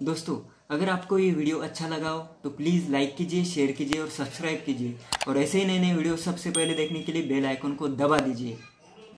दोस्तों, अगर आपको ये वीडियो अच्छा लगा हो तो प्लीज़ लाइक कीजिए शेयर कीजिए और सब्सक्राइब कीजिए। और ऐसे ही नए नए वीडियो सबसे पहले देखने के लिए बेल आइकन को दबा दीजिए।